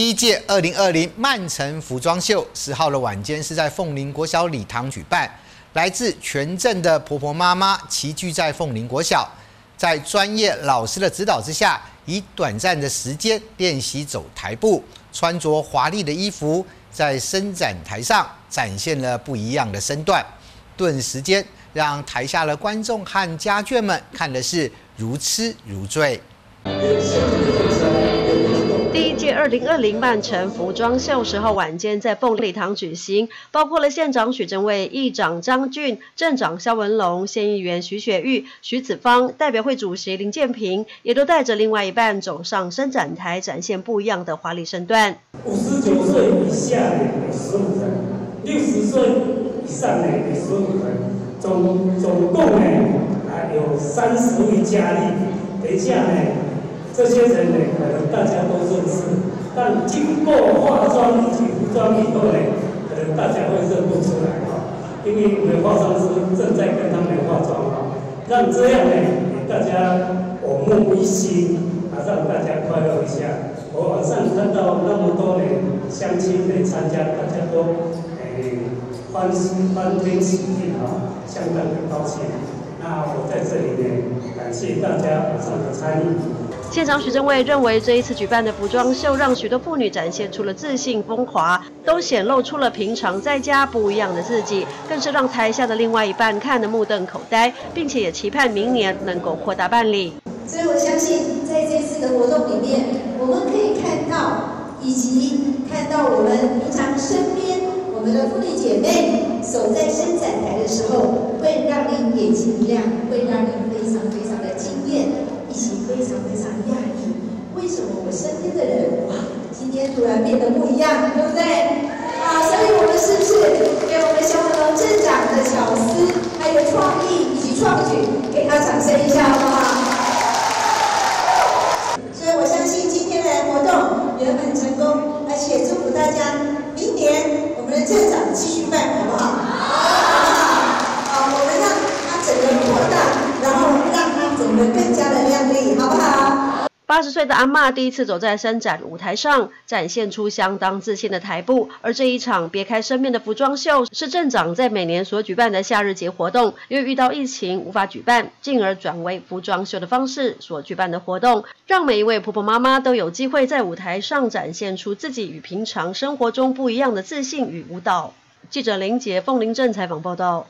第一届二零二零曼城服装秀十号的晚间是在凤林国小礼堂举办，来自全镇的婆婆妈妈齐聚在凤林国小，在专业老师的指导之下，以短暂的时间练习走台步，穿着华丽的衣服，在伸展台上展现了不一样的身段，顿时间让台下的观众和家眷们看的是如痴如醉。二零二零曼城服装秀十号晚间在凤礼堂举行，包括了县长许正伟、议长张俊、镇长肖文龙、县议员徐雪玉、徐子芳、代表会主席林建平，也都带着另外一半走上伸展台，展现不一样的华丽身段。五十九岁以下的有十五人，六十岁以上的有十五人，总总共呢啊有三十位佳丽。等一下呢。这些人呢，可能大家都认识，但经过化妆以及服装以后呢，可能大家会认不出来哈。因为我们化妆师正在跟他们化妆哈，让这样呢，大家耳目一新，啊，让大家快乐一下。我晚上看到那么多人相亲来参加，大家都诶欢喜欢天喜地啊，相当的高兴。那我在这里呢，感谢大家晚上的参与。现场许正伟认为，这一次举办的服装秀让许多妇女展现出了自信风华，都显露出了平常在家不一样的自己，更是让台下的另外一半看得目瞪口呆，并且也期盼明年能够扩大办理。所以我相信，在这次的活动里面，我们可以看到，以及看到我们平常身边我们的妇女姐妹走在伸展台的时候，会让你眼睛一亮，会让你非常非常的惊艳。一起非常非常讶异，为什么我身边的人哇，今天突然变得不一样，对不对？啊，所以我们是不是给我们小文龙镇长的巧思，还有创意以及创举，给他掌声一下，好不好？所以我相信今天的活动圆满成功，而且祝福大家明年我们的镇长继续办，好不？好，好，我们让它整个扩大，然后让它整个更加的。八十岁的阿嬷第一次走在伸展舞台上，展现出相当自信的台步。而这一场别开生面的服装秀，是镇长在每年所举办的夏日节活动，因为遇到疫情无法举办，进而转为服装秀的方式所举办的活动，让每一位婆婆妈妈都有机会在舞台上展现出自己与平常生活中不一样的自信与舞蹈。记者林杰凤林镇采访报道。